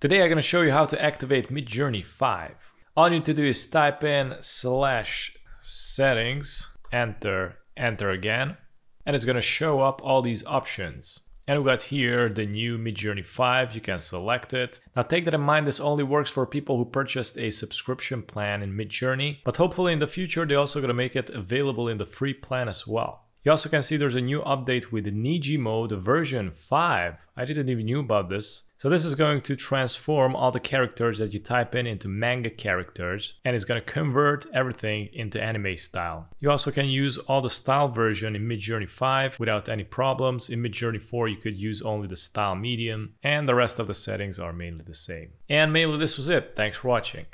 Today I'm going to show you how to activate Midjourney 5. All you need to do is type in slash settings, enter, enter again, and it's going to show up all these options. And we got here the new Midjourney 5, you can select it. Now take that in mind, this only works for people who purchased a subscription plan in Midjourney, but hopefully in the future they're also going to make it available in the free plan as well. You also can see there's a new update with the Niji mode version 5. I didn't even knew about this. So this is going to transform all the characters that you type in into manga characters and it's going to convert everything into anime style. You also can use all the style version in Midjourney 5 without any problems. In Midjourney 4 you could use only the style medium and the rest of the settings are mainly the same. And mainly this was it. Thanks for watching.